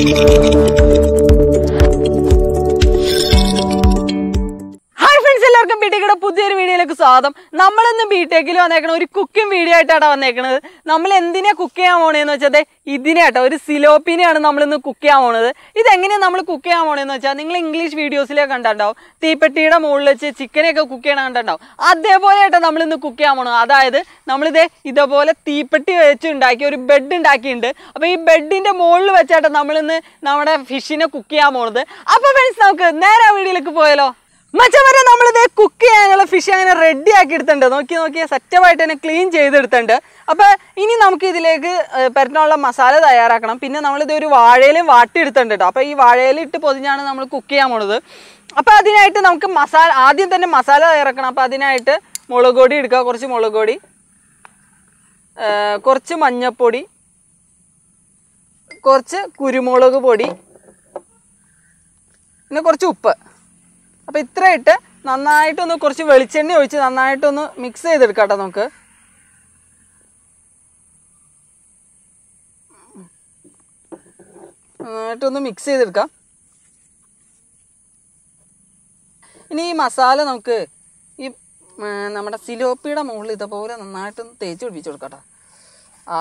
Thank you. ബിടെക്കിയുടെ പുതിയൊരു വീഡിയോയിലേക്ക് സ്വാഗതം. നമ്മളിന്ന് ബിടെക്കിൽ വന്നേക്കണ ഒരു കുക്കിംഗ് വീഡിയോ ആയിട്ടാണ് വന്നേക്കണത്. നമ്മൾ എന്തിനാ കുക്ക് ചെയ്യാൻ പോണേന്ന് വെച്ചാൽ ഇതിനെ ഒരു സിലോപ്പിനെയാണ് നമ്മൾ ഇന്ന് കുക്ക് ചെയ്യാൻ പോണത്. ഇതെങ്ങനെയാണ് നമ്മൾ കുക്ക് ചെയ്യാൻ പോണേന്ന് വെച്ചാൽ നിങ്ങൾ ഇംഗ്ലീഷ് വീഡിയോസിലൊക്കെ കണ്ടിട്ടുണ്ടാവും. തീപ്പെട്ടിയുടെ മുകളിൽ വെച്ച് ചിക്കനെയൊക്കെ കുക്ക് ചെയ്യണ കണ്ടിട്ടുണ്ടാവും. അതേപോലെ ആയിട്ട് നമ്മൾ ഇന്ന് കുക്ക് ചെയ്യാൻ പോണത്. അതായത് നമ്മളിത് ഇതേപോലെ തീപ്പെട്ടി വെച്ച് ഉണ്ടാക്കി ഒരു ബെഡ് ഉണ്ടാക്കിയിട്ടുണ്ട്. അപ്പോൾ ഈ ബെഡിന്റെ മുകളിൽ വെച്ചായിട്ട് നമ്മളിന്ന് നമ്മുടെ ഫിഷിനെ കുക്ക് ചെയ്യാൻ പോണത്. അപ്പോൾ ഫ്രണ്ട്സ് നമുക്ക് നേരെ വീഡിയോയിലേക്ക് പോയാലോ. മച്ചവരെ നമ്മളിത് കുക്ക് ചെയ്യാനുള്ള ഫിഷ് അങ്ങനെ റെഡി ആക്കി എടുത്തിട്ടുണ്ട് നോക്കി നോക്കി സെറ്റപ്പായിട്ട് തന്നെ ക്ലീൻ ചെയ്തെടുത്തിട്ടുണ്ട്. അപ്പോൾ ഇനി നമുക്ക് ഇതിലേക്ക് പെരട്ടാനുള്ള മസാല തയ്യാറാക്കണം. പിന്നെ നമ്മളിത് ഒരു വാഴയിലും വാട്ടിയെടുത്തിട്ടുണ്ട് കേട്ടോ അപ്പോൾ ഈ വാഴയിലിട്ട് പൊതിഞ്ഞാണ് നമ്മൾ കുക്ക് ചെയ്യാൻ പോണത്. അപ്പോൾ അതിനായിട്ട് നമുക്ക് മസാല ആദ്യം തന്നെ മസാല തയ്യാറാക്കണം. അപ്പോൾ അതിനായിട്ട് മുളക് പൊടി എടുക്കുക. കുറച്ച് മുളക് പൊടി കുറച്ച് മഞ്ഞൾപ്പൊടി കുറച്ച് കുരുമുളക് പൊടി പിന്നെ കുറച്ച് ഉപ്പ്. അപ്പോൾ ഇത്രയിട്ട് നന്നായിട്ടൊന്ന് കുറച്ച് വെളിച്ചെണ്ണ ഒഴിച്ച് നന്നായിട്ടൊന്ന് മിക്സ് ചെയ്തെടുക്കാം നമുക്ക്. നന്നായിട്ടൊന്ന് മിക്സ് ചെയ്തെടുക്കാം. ഇനി ഈ മസാല നമുക്ക് ഈ നമ്മുടെ സിലോപ്പിയുടെ മുകളിൽ ഇതുപോലെ നന്നായിട്ടൊന്ന് തേച്ച് പിടിപ്പിച്ച് കൊടുക്കാം ആ.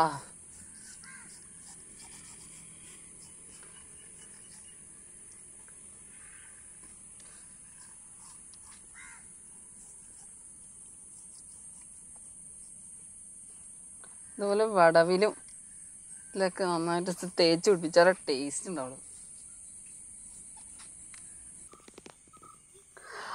ഇതുപോലെ വടവിലും ഇതിലൊക്കെ നന്നായിട്ട് തേച്ച് പിടിപ്പിച്ചാൽ ടേസ്റ്റ് ഉണ്ടാവുള്ളൂ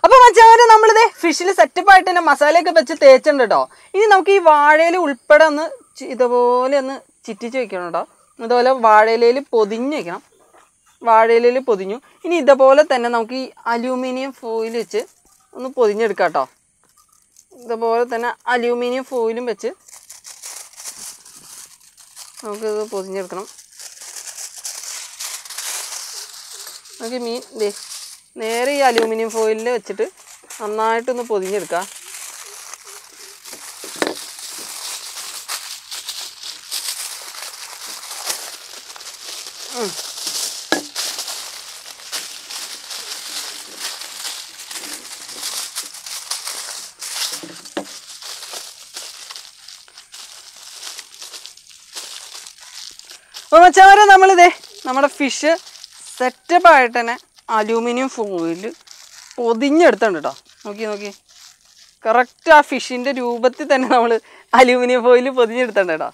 അപ്പൊ മച്ചാവരെ നമ്മളിത് ഫിഷിൽ സെറ്റപ്പ് ആയിട്ട് തന്നെ മസാലയൊക്കെ വെച്ച് തേച്ചിട്ടുണ്ട് കേട്ടോ ഇനി നമുക്ക് ഈ വാഴയില ഉൾപ്പെടെ ഒന്ന് ഇതുപോലെ ഒന്ന് ചിറ്റിച്ച് വെക്കണം കേട്ടോ അതുപോലെ വാഴയിലയിൽ പൊതിഞ്ഞ് വെക്കണം. വാഴയിലയിൽ പൊതിഞ്ഞു. ഇനി ഇതുപോലെ തന്നെ നമുക്ക് ഈ അലൂമിനിയം ഫോയിൽ വെച്ച് ഒന്ന് പൊതിഞ്ഞെടുക്കാം കേട്ടോ ഇതുപോലെ തന്നെ അലൂമിനിയം ഫോയിലും വെച്ച് നമുക്കിത് പൊതിഞ്ഞെടുക്കണം. നമുക്ക് മീൻ ദേ നേരെ ഈ അലൂമിനിയം ഫോയിലിൽ വെച്ചിട്ട് നന്നായിട്ടൊന്ന് പൊതിഞ്ഞെടുക്കാം. മച്ചാവരെ നമ്മളിതേ നമ്മുടെ ഫിഷ് സെറ്റപ്പ് ആയിട്ട് തന്നെ അലൂമിനിയം ഫോയിൽ പൊതിഞ്ഞെടുത്തുണ്ട് കേട്ടോ നോക്കി നോക്കി. കറക്റ്റ് ആ ഫിഷിന്റെ രൂപത്തിൽ തന്നെ നമ്മൾ അലൂമിനിയം ഫോയിൽ പൊതിഞ്ഞെടുത്തുണ്ട് കേട്ടോ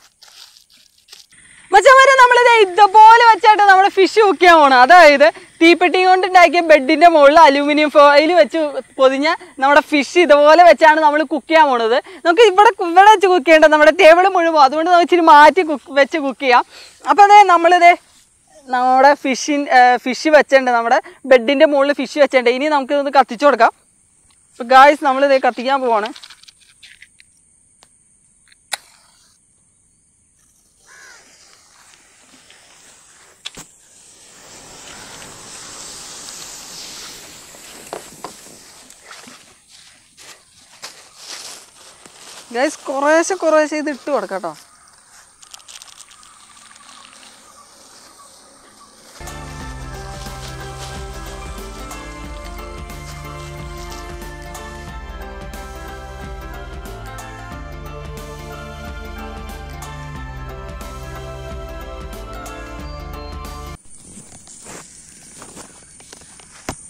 മച്ചന്മാരെ നമ്മളിത് ഇതുപോലെ വെച്ചായിട്ട് ഒക്കെ ആണ് അതായത് തീപ്പെട്ടി കൊണ്ടുണ്ടാക്കിയ ബെഡിന്റെ മുകളിൽ അലൂമിനിയം ഫോയിൽ വെച്ച് പൊതിഞ്ഞ നമ്മുടെ ഫിഷ് ഇതുപോലെ വെച്ചാണ് നമ്മൾ കുക്ക് ചെയ്യാൻ പോണത്. നമുക്ക് ഇവിടെ ഇവിടെ വെച്ച് കുക്ക് ചെയ്യേണ്ടത് നമ്മുടെ ടേബിൾ മുഴുവൻ. അതുകൊണ്ട് നമുക്ക് ഇച്ചിരി മാറ്റി കുക്ക് വെച്ച് കുക്ക് ചെയ്യാം. അപ്പോൾ അതെ നമ്മളിത് നമ്മുടെ ഫിഷിൻ ഫിഷ് വെച്ചിട്ടുണ്ട് നമ്മുടെ ബെഡിന്റെ മുകളിൽ ഫിഷ് വെച്ചിട്ടുണ്ട് ഇനി നമുക്ക് കത്തിച്ചു കൊടുക്കാം. അപ്പോൾ ഗായ്സ് നമ്മളിത് കത്തിക്കാൻ പോവാണ്. ഗൈസ് കുറേശ്ശെ കുറേശ്ശെ ഇത് ഇട്ട് കൊടുക്കാം കേട്ടോ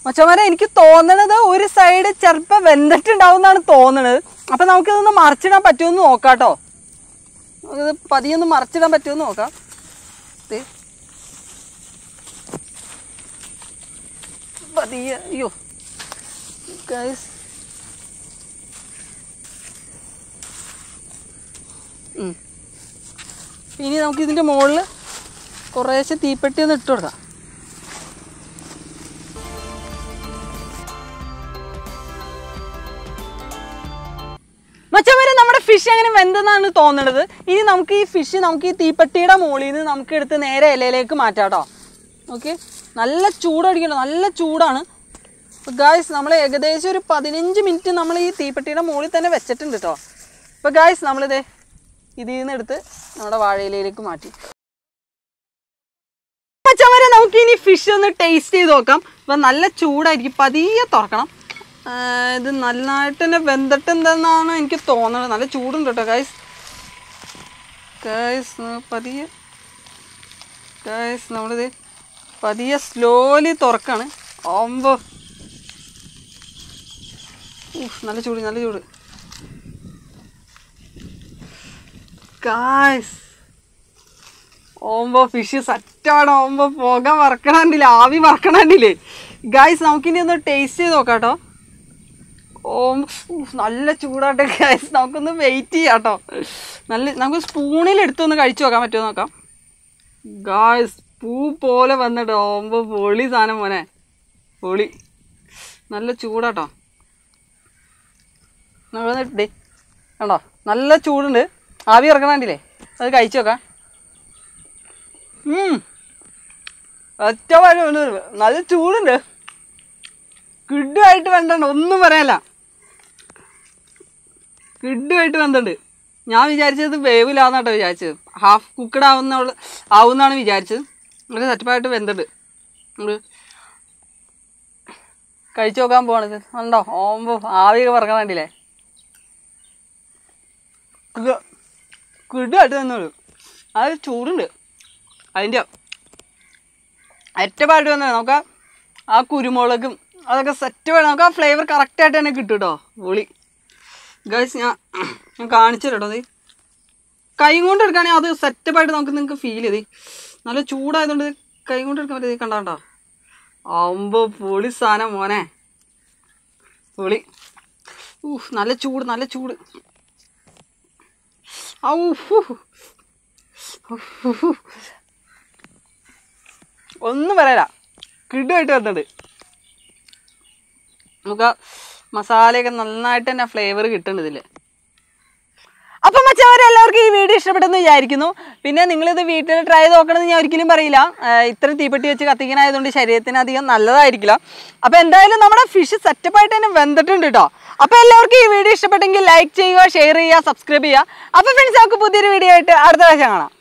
മച്ചമാരെ എനിക്ക് തോന്നണത് ഒരു സൈഡ് ചിലപ്പോൾ വെന്തിട്ടുണ്ടാവും എന്നാണ് തോന്നണത്. അപ്പൊ നമുക്കിതൊന്ന് മറിച്ചിടാൻ പറ്റുമെന്ന് നോക്കാം കേട്ടോ ഇത് പതിയൊന്ന് മറിച്ചിടാൻ പറ്റുമെന്ന് നോക്കാം. പതിയെ. അയ്യോ. ഇനി നമുക്ക് ഇതിന്റെ മുകളിൽ കുറേശ്ശെ തീപ്പെട്ടി ഒന്ന് ഇട്ട് കൊടുക്കാം. ഫിഷ് അങ്ങനെ വെന്തെന്നാണ് തോന്നുന്നത് ഇനി നമുക്ക് ഈ ഫിഷ് നമുക്ക് ഈ തീപ്പെട്ടിയുടെ മുകളിൽ നിന്ന് നമുക്ക് എടുത്ത് നേരെ ഇലയിലേക്ക് മാറ്റാം കേട്ടോ. ഓക്കെ? നല്ല ചൂടടിക്കണ്ടോ നല്ല ചൂടാണ്. ഗായ്സ് നമ്മൾ ഏകദേശം ഒരു പതിനഞ്ച് മിനിറ്റ് നമ്മൾ ഈ തീപ്പെട്ടിയുടെ മുകളിൽ തന്നെ വെച്ചിട്ടുണ്ട് കേട്ടോ. അപ്പോൾ ഗായ്സ് നമ്മളിതേ ഇതിൽ നിന്ന് എടുത്ത് നമ്മുടെ വാഴയിലേക്ക് മാറ്റി. വരെ നമുക്ക് ഇനി ഫിഷ് ഒന്ന് ടേസ്റ്റ് ചെയ്ത് നോക്കാം. അപ്പം നല്ല ചൂടായിരിക്കും. പതിയെ തുറക്കണം. ഇത് നന്നായിട്ട് തന്നെ വെന്തിട്ടുണ്ടെന്നാണ് എനിക്ക് തോന്നുന്നത് നല്ല ചൂടുണ്ട് കേട്ടോ ഗൈസ് ഗൈസ് പതിയെ ഗൈസ് നമ്മളിത് പതിയെ സ്ലോലി തുറക്കാണ്. ഓമ്പോ നല്ല ചൂട് നല്ല ചൂട്. ഗായ്സ് ഓമ്പോ ഫിഷ് സറ്റാണ് ഓമ്പോ പുക വറക്കണണ്ടില്ലേ ആവി വറക്കണണ്ടില്ലേ ഗായ്സ് നമുക്കിനി ഒന്ന് ടേസ്റ്റ് ചെയ്ത് നോക്കാം കേട്ടോ ഓം നല്ല ചൂടാട്ടെ ഗായ്സ് നമുക്കൊന്ന് വെയിറ്റ് ചെയ്യാം കേട്ടോ നല്ല നമുക്ക് സ്പൂണിൽ എടുത്തൊന്ന് കഴിച്ചു നോക്കാൻ പറ്റുമോ നോക്കാം. ഗായ്സ് പൂ പോലെ വന്നിട്ട് ഓമ്പോ പൊളി സാധനം മോനെ. പൊളി. നല്ല ചൂടാട്ടോ. നമ്മളൊന്നിട്ടേ കണ്ടോ? നല്ല ചൂടുണ്ട്. ആവി ഇറക്കണണ്ടില്ലേ അത് കഴിച്ചു നോക്കാം. ഒറ്റ വഴി നല്ല ചൂടുണ്ട്. കിഡുമായിട്ട് വേണ്ടണ്ട ഒന്നും പറയാനില്ല. കിഡുമായിട്ട് ബന്ധമുണ്ട്. ഞാൻ വിചാരിച്ചത് വേവിലാന്നാട്ടോ വിചാരിച്ചത്. ഹാഫ് കുക്കഡ് ആവുന്ന ആവുന്നാണ് വിചാരിച്ചത്. നല്ല സെറ്റപ്പായിട്ട് വെന്തിട്ട് നമ്മൾ കഴിച്ചു നോക്കാൻ പോണത് ഉണ്ടോ ഓമ്പോ ആവിയൊക്കെ പറക്കാൻ വേണ്ടിയില്ലേ? കിഡുമായിട്ട് വന്നോളൂ അത് ചൂടുണ്ട്. അതിന്റെ ഏറ്റവും വന്നത്. നമുക്ക് ആ കുരുമുളകും അതൊക്കെ സെറ്റ് വേണം. നമുക്ക് ആ ഫ്ലേവർ കറക്റ്റായിട്ട് തന്നെ കിട്ടും കേട്ടോ പൊളി. ഗൈസ് ഞാൻ ഞാൻ കാണിച്ചു അത്. കൈ കൊണ്ട് എടുക്കുകയാണെങ്കിൽ അത് സെറ്റപ്പായിട്ട് നമുക്ക് നിങ്ങൾക്ക് ഫീൽ ചെയ്ത്. നല്ല ചൂടായതുകൊണ്ട് ഇത് കൈ കൊണ്ട് എടുക്കാൻ പറ്റിയത് കണ്ടാണ്ടോ? ആവുമ്പോൾ പൊളി സാധനം മോനെ. പൊളി. ഊഹ് നല്ല ചൂട് നല്ല ചൂട്. ഔ ഹൂ. ഒന്നും പറയാല കിടുമായിട്ട് വന്നിട്ടുണ്ട് നമുക്ക് മസാലയൊക്കെ നന്നായിട്ട് തന്നെ ഫ്ലേവർ കിട്ടുന്നുണ്ട് ഇതിൽ അപ്പം മച്ചവരെല്ലാവർക്കും ഈ വീഡിയോ ഇഷ്ടപ്പെട്ടെന്ന് വിചാരിക്കുന്നു. പിന്നെ നിങ്ങളിത് വീട്ടിൽ ട്രൈ ചെയ്ത് നോക്കണമെന്ന് ഞാൻ ഒരിക്കലും പറയില്ല. ഇത്രയും തീപ്പെട്ടി വെച്ച് കത്തിക്കാനായതുകൊണ്ട് ശരീരത്തിന് അധികം നല്ലതായിരിക്കില്ല. അപ്പോൾ എന്തായാലും നമ്മുടെ ഫിഷ് സെറ്റപ്പായിട്ട് തന്നെ വെന്തിട്ടുണ്ട് കേട്ടോ അപ്പോൾ എല്ലാവർക്കും ഈ വീഡിയോ ഇഷ്ടപ്പെട്ടെങ്കിൽ ലൈക്ക് ചെയ്യുക ഷെയർ ചെയ്യുക സബ്സ്ക്രൈബ് ചെയ്യുക. അപ്പോൾ ഫ്രണ്ട്സ് നമുക്ക് പുതിയൊരു വീഡിയോ ആയിട്ട് അടുത്ത പ്രാവശ്യം കാണാം.